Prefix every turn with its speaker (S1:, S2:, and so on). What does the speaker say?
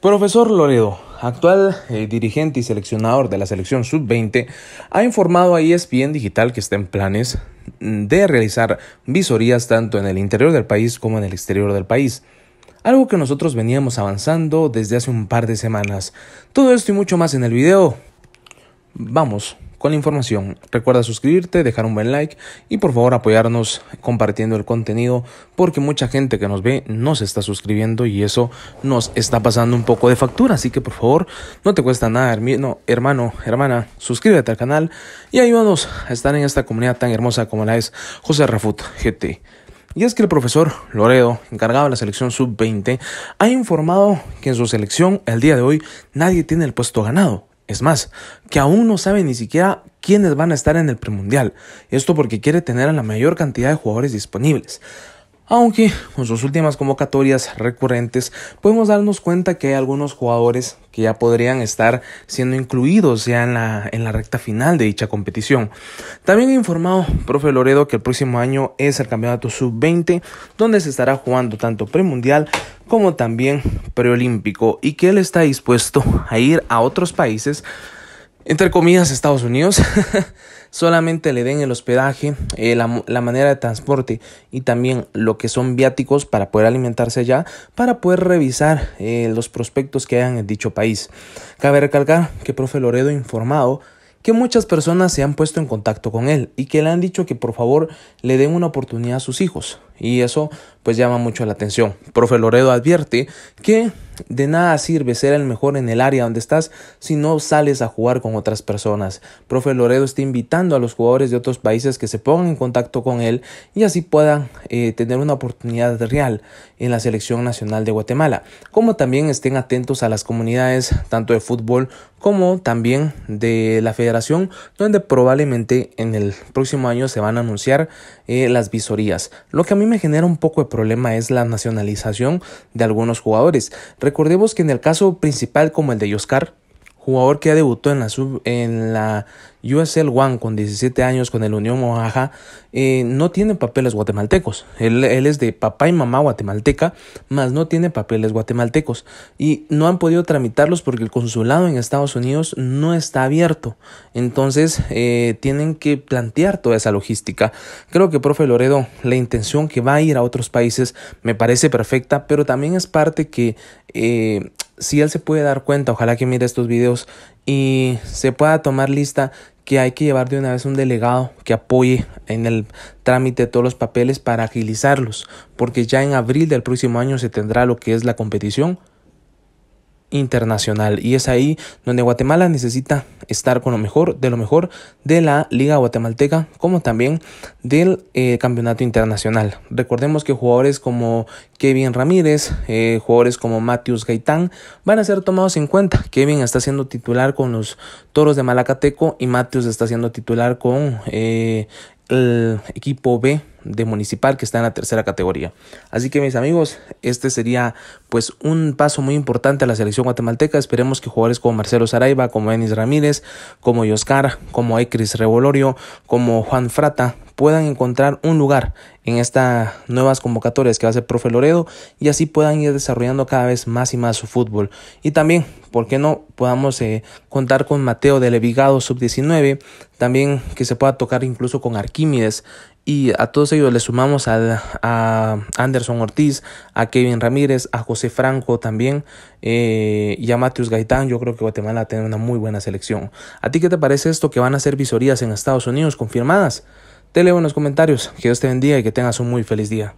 S1: Profesor Loredo, actual eh, dirigente y seleccionador de la selección sub-20, ha informado a ESPN Digital que está en planes de realizar visorías tanto en el interior del país como en el exterior del país. Algo que nosotros veníamos avanzando desde hace un par de semanas. Todo esto y mucho más en el video. Vamos con la información. Recuerda suscribirte, dejar un buen like y por favor apoyarnos compartiendo el contenido porque mucha gente que nos ve no se está suscribiendo y eso nos está pasando un poco de factura. Así que por favor no te cuesta nada, hermano, hermano, hermana, suscríbete al canal y ayúdanos a estar en esta comunidad tan hermosa como la es José Rafut GT. Y es que el profesor Loredo, encargado de la selección sub-20, ha informado que en su selección el día de hoy nadie tiene el puesto ganado. Es más, que aún no sabe ni siquiera quiénes van a estar en el premundial. Esto porque quiere tener a la mayor cantidad de jugadores disponibles. Aunque con sus últimas convocatorias recurrentes podemos darnos cuenta que hay algunos jugadores que ya podrían estar siendo incluidos ya en la, en la recta final de dicha competición. También ha informado profe Loredo que el próximo año es el campeonato sub-20 donde se estará jugando tanto premundial como también preolímpico y que él está dispuesto a ir a otros países entre comillas Estados Unidos solamente le den el hospedaje, eh, la, manera de transporte y también lo que son viáticos para poder alimentarse allá, para poder revisar eh, los prospectos que hayan en dicho país. Cabe recalcar que profe Loredo informado que muchas personas se han puesto en contacto con él y que le han dicho que por favor le den una oportunidad a sus hijos. Y eso pues llama mucho la atención. Profe Loredo advierte que de nada sirve ser el mejor en el área donde estás si no sales a jugar con otras personas. Profe Loredo está invitando a los jugadores de otros países que se pongan en contacto con él y así puedan eh, tener una oportunidad real en la selección nacional de Guatemala. Como también estén atentos a las comunidades tanto de fútbol como también de la federación donde probablemente en el próximo año se van a anunciar eh, las visorías. Lo que a mí me genera un poco de problema es la nacionalización de algunos jugadores. Recordemos que en el caso principal como el de Oscar, jugador que debutó en la, sub, en la USL One con 17 años con el Unión Oaxaca, eh, no tiene papeles guatemaltecos. Él, él, es de papá y mamá guatemalteca, mas no tiene papeles guatemaltecos. Y no han podido tramitarlos porque el consulado en Estados Unidos no está abierto. Entonces eh, tienen que plantear toda esa logística. Creo que, profe Loredo, la intención que va a ir a otros países me parece perfecta, pero también es parte que... Eh, si él se puede dar cuenta, ojalá que mire estos videos y se pueda tomar lista que hay que llevar de una vez un delegado que apoye en el trámite todos los papeles para agilizarlos, porque ya en abril del próximo año se tendrá lo que es la competición internacional. Y es ahí donde Guatemala necesita estar con lo mejor de lo mejor de la liga guatemalteca como también del eh, campeonato internacional. Recordemos que jugadores como Kevin Ramírez eh, jugadores como Matius Gaitán van a ser tomados en cuenta. Kevin está siendo titular con los Toros de Malacateco y Matius está siendo titular con eh, el equipo B de Municipal que está en la tercera categoría. Así que mis amigos, este sería pues un paso muy importante a la selección guatemalteca. Esperemos que jugadores como Marcelo Saraiva, como Enis Ramírez, como Yoscar, como Ekris Revolorio, como Juan Frata puedan encontrar un lugar en estas nuevas convocatorias que va a ser Profe Loredo y así puedan ir desarrollando cada vez más y más su fútbol. Y también, ¿por qué no podamos eh, contar con Mateo de Levigado sub-19? También que se pueda tocar incluso con Arquímedes y a todos ellos le sumamos a, a, Anderson Ortiz, a Kevin Ramírez, a José Franco también eh, y a Matius Gaitán. Yo creo que Guatemala tiene una muy buena selección. ¿A ti qué te parece esto que van a ser visorías en Estados Unidos confirmadas? Te leo en los comentarios. Que Dios te bendiga y que tengas un muy feliz día.